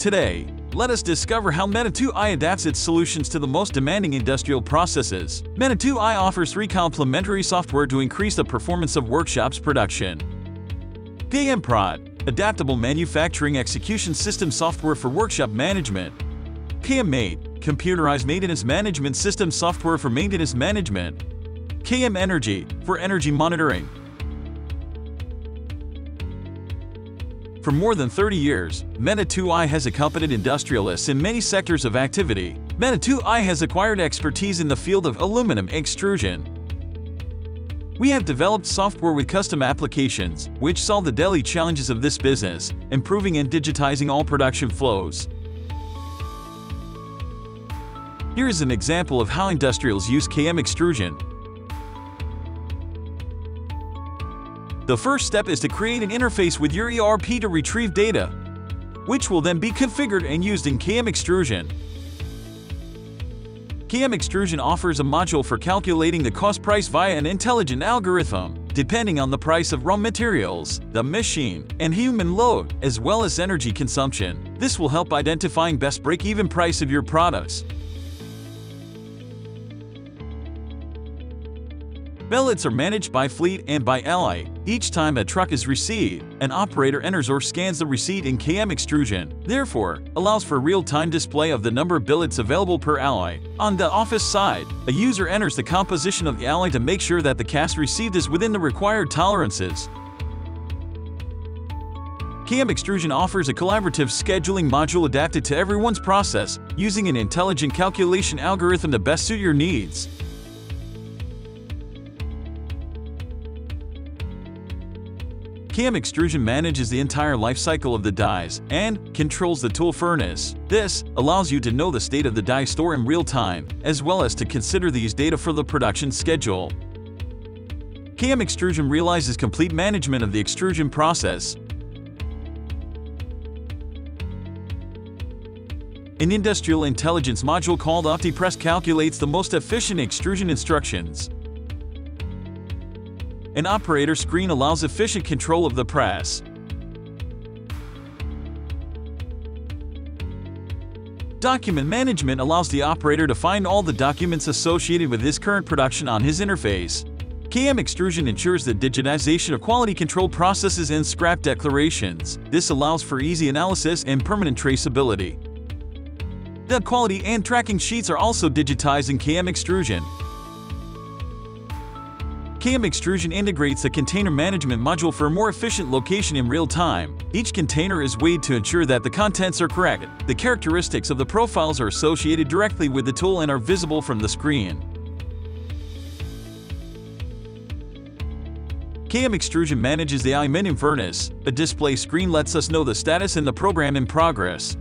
Today, let us discover how Meta2i adapts its solutions to the most demanding industrial processes. Meta2i offers three complementary software to increase the performance of workshops production. KMProd, adaptable manufacturing execution system software for workshop management. KMMate, computerized maintenance management system software for maintenance management. KM Energy, for energy monitoring. For more than 30 years, Meta2i has accompanied industrialists in many sectors of activity. Meta2i has acquired expertise in the field of aluminum extrusion. We have developed software with custom applications, which solve the daily challenges of this business, improving and digitizing all production flows. Here is an example of how industrials use KM extrusion. The first step is to create an interface with your ERP to retrieve data, which will then be configured and used in KM Extrusion. KM Extrusion offers a module for calculating the cost price via an intelligent algorithm, depending on the price of raw materials, the machine, and human load, as well as energy consumption. This will help identifying best break-even price of your products. Billets are managed by Fleet and by alloy. Each time a truck is received, an operator enters or scans the receipt in KM Extrusion, therefore, allows for real-time display of the number of billets available per alloy. On the office side, a user enters the composition of the alloy to make sure that the cast received is within the required tolerances. KM Extrusion offers a collaborative scheduling module adapted to everyone's process, using an intelligent calculation algorithm to best suit your needs. KM Extrusion manages the entire life cycle of the dies and controls the tool furnace. This allows you to know the state of the die store in real time, as well as to consider these data for the production schedule. KM Extrusion realizes complete management of the extrusion process. An industrial intelligence module called OptiPress calculates the most efficient extrusion instructions. An operator screen allows efficient control of the press. Document management allows the operator to find all the documents associated with his current production on his interface. KM Extrusion ensures the digitization of quality control processes and scrap declarations. This allows for easy analysis and permanent traceability. The quality and tracking sheets are also digitized in KM Extrusion. KM Extrusion integrates a container management module for a more efficient location in real time. Each container is weighed to ensure that the contents are correct. The characteristics of the profiles are associated directly with the tool and are visible from the screen. KM Extrusion manages the aluminum furnace. A display screen lets us know the status and the program in progress.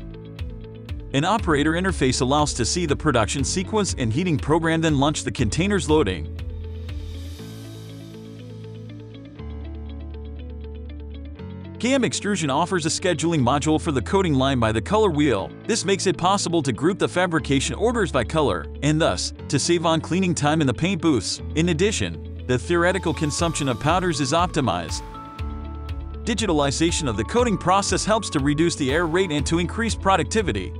An operator interface allows to see the production sequence and heating program then launch the container's loading. KM Extrusion offers a scheduling module for the coating line by the color wheel. This makes it possible to group the fabrication orders by color, and thus, to save on cleaning time in the paint booths. In addition, the theoretical consumption of powders is optimized. Digitalization of the coating process helps to reduce the error rate and to increase productivity.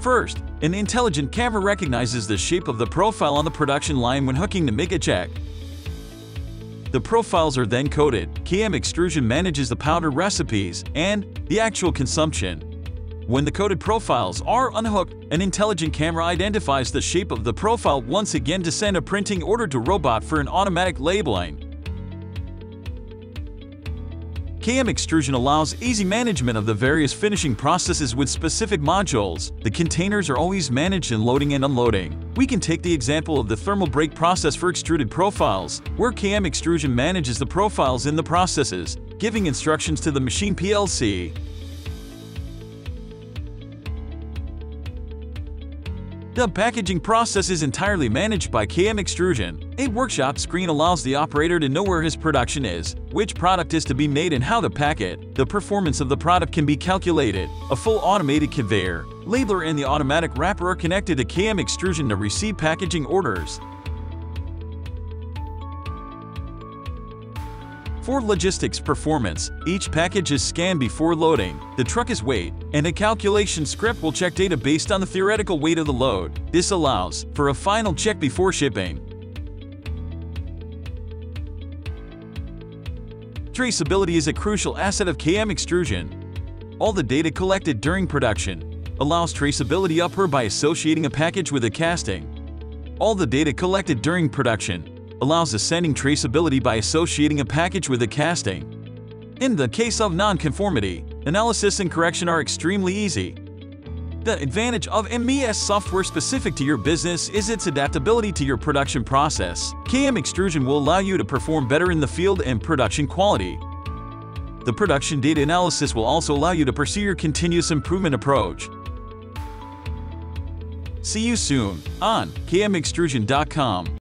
First, an intelligent camera recognizes the shape of the profile on the production line when hooking the MegaCheck. The profiles are then coated. KM Extrusion manages the powder recipes and the actual consumption. When the coated profiles are unhooked, an intelligent camera identifies the shape of the profile once again to send a printing order to robot for an automatic labeling. KM Extrusion allows easy management of the various finishing processes with specific modules. The containers are always managed in loading and unloading. We can take the example of the thermal break process for extruded profiles, where KM Extrusion manages the profiles in the processes, giving instructions to the machine PLC. The packaging process is entirely managed by KM Extrusion. A workshop screen allows the operator to know where his production is, which product is to be made and how to pack it. The performance of the product can be calculated. A full automated conveyor, labeler and the automatic wrapper are connected to KM Extrusion to receive packaging orders. For logistics performance, each package is scanned before loading, the truck is weighed, and a calculation script will check data based on the theoretical weight of the load. This allows for a final check before shipping. Traceability is a crucial asset of KM Extrusion. All the data collected during production allows traceability upper by associating a package with a casting. All the data collected during production allows ascending traceability by associating a package with a casting. In the case of non-conformity, analysis and correction are extremely easy. The advantage of MES software specific to your business is its adaptability to your production process. KM Extrusion will allow you to perform better in the field and production quality. The production data analysis will also allow you to pursue your continuous improvement approach. See you soon on kmextrusion.com.